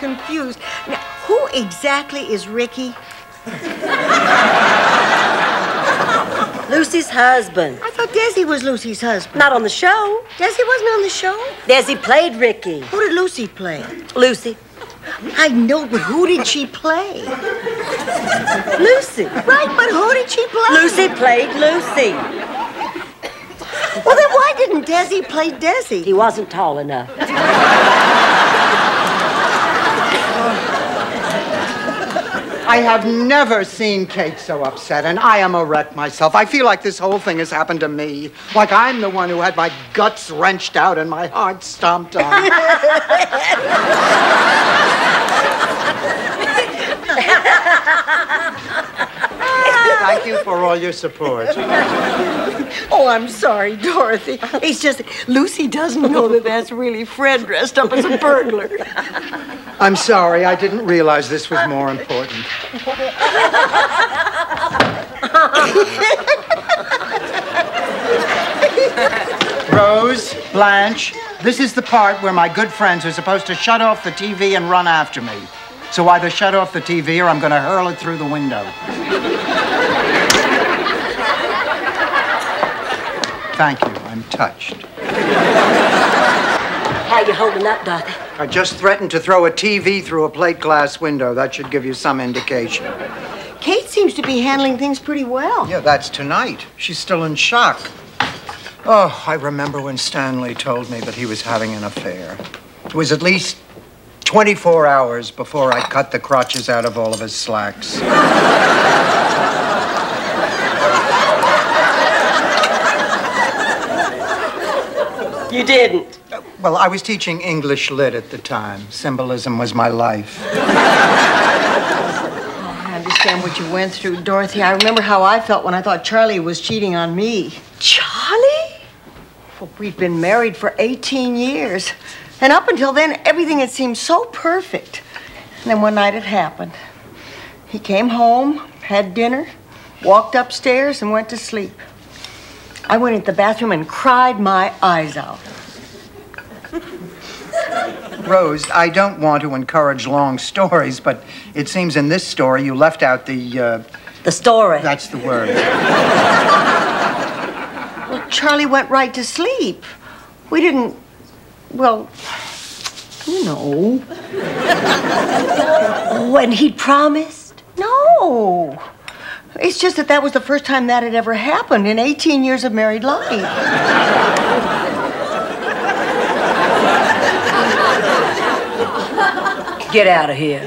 confused. Now, who exactly is Ricky? Lucy's husband. I thought Desi was Lucy's husband. Not on the show. Desi wasn't on the show? Desi played Ricky. Who did Lucy play? Lucy. I know, but who did she play? Lucy. Right, but who did she play? Lucy played Lucy. Well, then why didn't Desi play Desi? He wasn't tall enough. I have never seen Kate so upset, and I am a wreck myself. I feel like this whole thing has happened to me. Like I'm the one who had my guts wrenched out and my heart stomped on. Thank you for all your support. Oh, I'm sorry, Dorothy. It's just Lucy doesn't know that that's really Fred dressed up as a burglar. I'm sorry, I didn't realize this was more important. Rose, Blanche, this is the part where my good friends are supposed to shut off the TV and run after me. So either shut off the TV or I'm going to hurl it through the window. Thank you. I'm touched. How you holding up, Dorothy? I just threatened to throw a TV through a plate glass window. That should give you some indication. Kate seems to be handling things pretty well. Yeah, that's tonight. She's still in shock. Oh, I remember when Stanley told me that he was having an affair. It was at least 24 hours before I cut the crotches out of all of his slacks. You didn't. Well, I was teaching English lit at the time. Symbolism was my life. Oh, I understand what you went through, Dorothy. I remember how I felt when I thought Charlie was cheating on me. Charlie? Well, we'd been married for 18 years. And up until then, everything had seemed so perfect. And then one night it happened. He came home, had dinner, walked upstairs, and went to sleep. I went into the bathroom and cried my eyes out. Rose, I don't want to encourage long stories, but it seems in this story you left out the, uh, The story. that's the word. Well, Charlie went right to sleep. We didn't, well, you know. When he'd promised? No. It's just that that was the first time that had ever happened in 18 years of married life. Get out of here.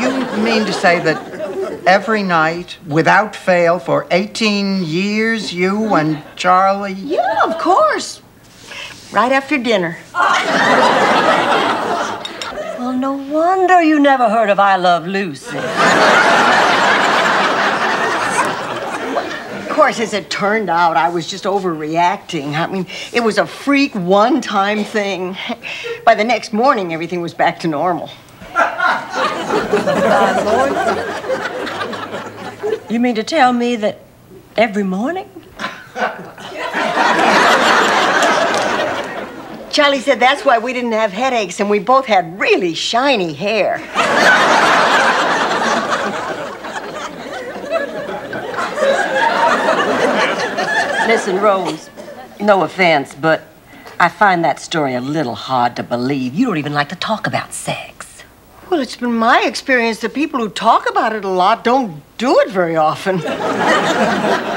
You mean to say that every night, without fail, for 18 years, you and Charlie? Yeah, of course. Right after dinner. Well, no wonder you never heard of I Love Lucy. Of course, as it turned out, I was just overreacting. I mean, it was a freak one time thing. By the next morning, everything was back to normal. You mean to tell me that every morning? Charlie said that's why we didn't have headaches and we both had really shiny hair. Listen, Rose, no offense, but I find that story a little hard to believe. You don't even like to talk about sex. Well, it's been my experience that people who talk about it a lot don't do it very often.